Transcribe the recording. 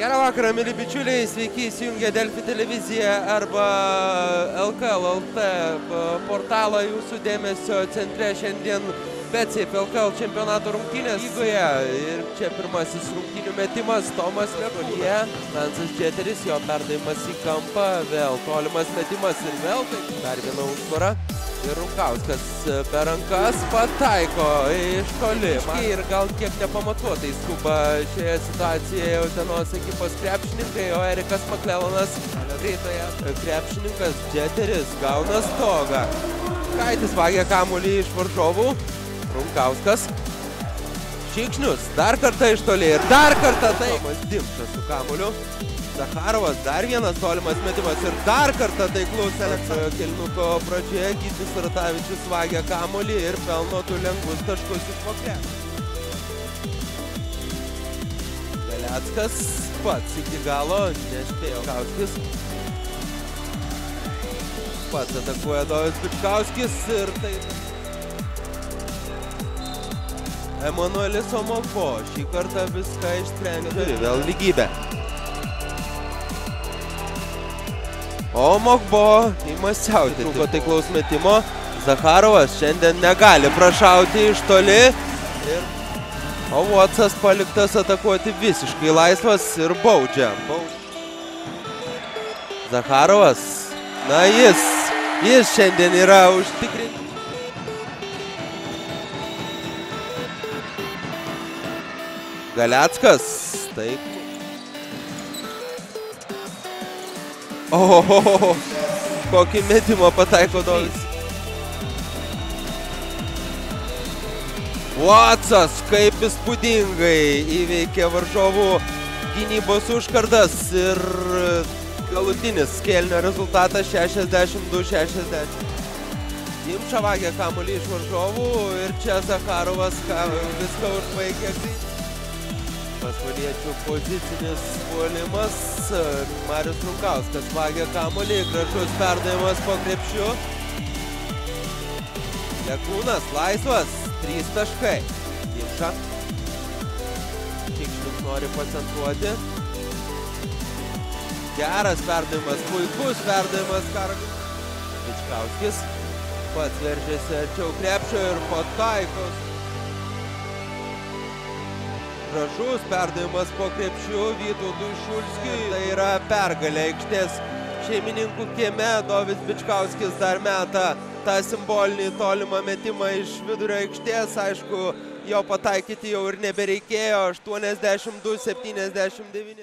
Gerą vakarą, mėly bičiuliai, sveiki įsijungę Delfi televiziją arba LKL LT portalą jūsų dėmesio centre šiandien Betsip LKL čempionato rungtynės lygoje ir čia pirmasis rungtynių metimas Tomas Lekulyje, Nansas Džeteris, jo perdavimas į kampą, vėl tolimas metimas ir vėl tai dar viena užtvara. Ir Runkauskas per rankas pataiko iš toli. Ir gal kiek nepamatuotai skuba šioje situacijoje Utenos ekipos krepšininkai, o Erikas Maklelonas greitoje krepšininkas Džeteris gauna stogą. Kaitis vagia kamuolį iš varžovų. Runkauskas. Šikšnius dar kartą iš toli ir dar kartą taimas Dimšas su kamuoliu. Zacharovas dar vienas tolimas metimas ir dar kartą taiklus Kelnuko pradžioje. Gytis Ratavičius vagia kamuolį ir pelno tų lengvus taškus iš vokrė. Galeckas pats iki galo nespėjo Kauskis. Pats atakuoja Dovis Bičkauskis ir tai... Emanuelis Omofo šį kartą viską išsprendė. Turi vėl lygybę. Omokbo ima siauti. Trūko taiklaus metimo. Zacharovas šiandien negali prašauti iš toli. Ir... O Watsas paliktas atakuoti visiškai laisvas ir baudžia. Zacharovas. Na jis. Jis šiandien yra užtikrinti. Galeckas. Taip. Ohohoho, kokį metimą pataiko Dovis. Watsas kaip įspūdingai įveikė varžovų gynybos užkardas ir galutinis kėlinio rezultatas 62-60. Dimša vagia kamuolį iš varžovų ir čia Zakharovas viską užbaigė. Pasvaliečių pozicinis puolimas. Marius Runkauskas vagia kamuolį, gražus perdavimas po krepšiu. Lekūnas laisvas, trys taškai. Dimša. Kikšnius nori pacentruoti. Geras perdavimas, puikus perdavimas Karolis. Vičkauskis pats veržiasi arčiau krepšio ir pataikos. Gražus perdavimas po krepšiu Vytautui Šulskiui. Tai yra pergalė aikštės šeimininkų kieme. Dovis Bičkauskis dar meta tą simbolinį tolimą metimą iš vidurio aikštės. Aišku, jo pataikyti jau ir nebereikėjo. 82-79.